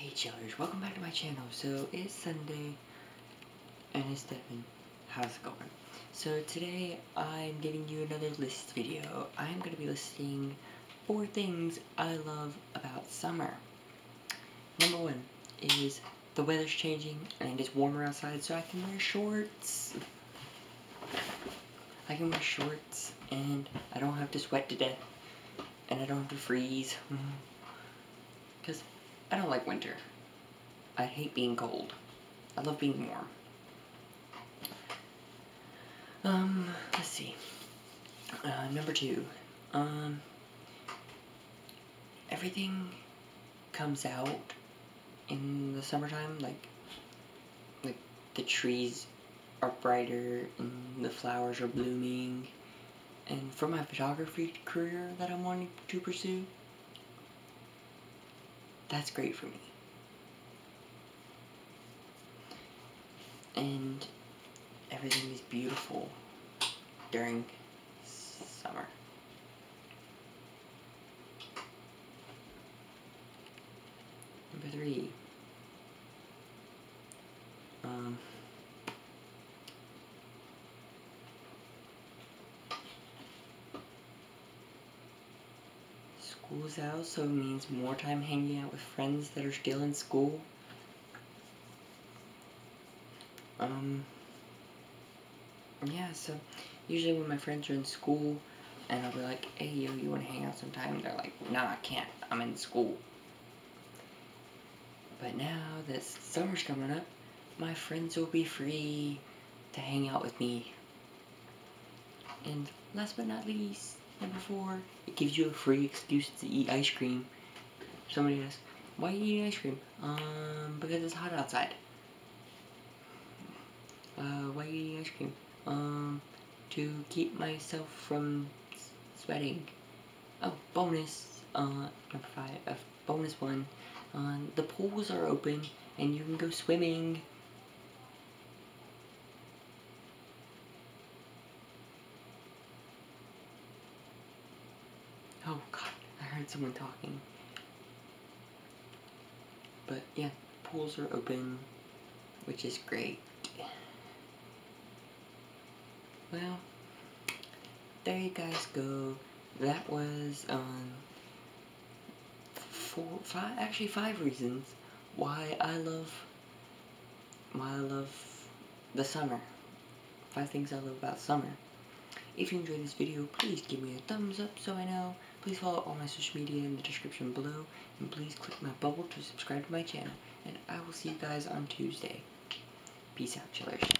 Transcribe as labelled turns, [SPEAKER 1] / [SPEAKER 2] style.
[SPEAKER 1] Hey chillers, welcome back to my channel. So it's Sunday and it's Devin. How's it going? So today I'm giving you another list video. I'm going to be listing four things I love about summer. Number one is the weather's changing and it's warmer outside so I can wear shorts. I can wear shorts and I don't have to sweat to death and I don't have to freeze. Because I don't like winter. I hate being cold. I love being warm. Um, let's see. Uh, number two. Um, everything comes out in the summertime, like, like the trees are brighter and the flowers are blooming. And for my photography career that I'm wanting to pursue, that's great for me. And everything is beautiful during summer. Number three. Um, School's out, so means more time hanging out with friends that are still in school. Um, yeah, so usually when my friends are in school and I'll be like, hey, yo, you want to hang out sometime? They're like, nah, I can't. I'm in school. But now that summer's coming up, my friends will be free to hang out with me. And last but not least, Number four, it gives you a free excuse to eat ice cream. Somebody asks, why are you eating ice cream? Um, because it's hot outside. Uh, why are you eating ice cream? Um, to keep myself from sweating. Oh, bonus, uh, number five, a bonus one. Uh, the pools are open and you can go swimming. Oh god, I heard someone talking. But yeah, pools are open, which is great. Well, there you guys go. That was, um, four, five, actually five reasons why I love, why I love the summer. Five things I love about summer. If you enjoyed this video, please give me a thumbs up so I know. Please follow all my social media in the description below. And please click my bubble to subscribe to my channel. And I will see you guys on Tuesday. Peace out, chillers.